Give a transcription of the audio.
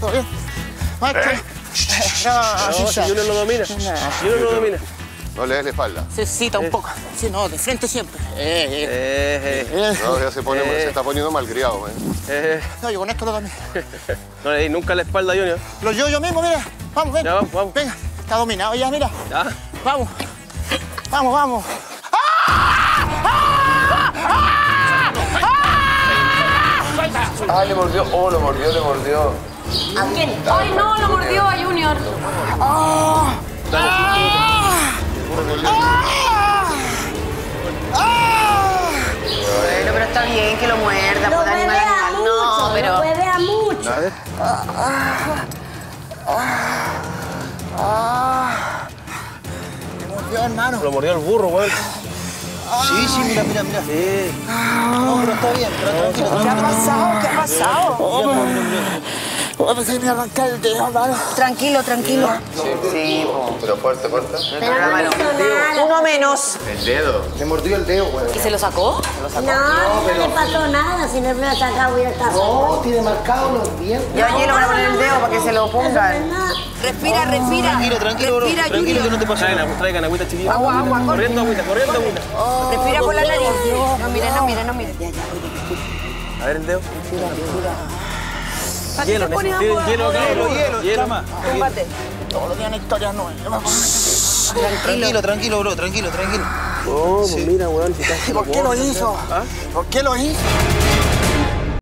¿Todo bien? Maestro. Eh. No, si. Junior lo domina. Junior lo domina. No le des la espalda. Se cita un poco. Sí, no, de frente siempre. Eh, eh, Eh, eh, eh. No, ya se, pone, Eh. se está poniendo malcriado. ¿eh? eh. No, yo con esto lo también. No le di nunca la espalda a Junior. Lo yo yo mismo, mira. Vamos, ven. Ya, vamos, vamos. Venga, está dominado ya, mira. Ya. Vamos. Vamos, vamos. Ah, le mordió. Oh, lo mordió, le mordió. ¿A quién? Ay, no, lo mordió a Junior. Bueno, pero está bien que lo muerda, Lo pues animal huevea animal. mucho, No, lo pero. huevea mucho. Me mordió, hermano. Lo mordió el burro, weón. Sí, sí, mira, mira, mira. Sí. No, pero está bien, pero tranquilo, ¿Qué ha pasado? ¿Qué ha pasado? Oh, me se me arranca el dedo, hermano. Tranquilo, tranquilo. Sí, po. Pero fuerte, fuerte. Uno menos. El dedo. Le mordió el dedo, güey. ¿Y se lo sacó? No, no le pasó nada. Si no me hubiera sacado, hubiera estado. No, tiene marcado los dientes. Ya hielo para poner el dedo para que se lo pongan. Respira, respira. Tranquilo, tranquilo, bro. Respira, Tranquilo que no te pasa nada. agua- traigan agüita chiquilla. Agua, agua. Corriendo agüita, corriendo agüita. Respira por la nariz. No mire, no mire, no mire. A ver el dedo. ¿Para qué Hielo, se pone necesito- agua? hielo, hielo, hielo, hielo. Túmbate. Todos los días una historia nueva. Tranquilo, tranquilo, bro, tranquilo, tranquilo. Oh, pues mira, weón. si casi ¿Por qué lo hizo? ¿Ah? ¿Por qué lo hizo?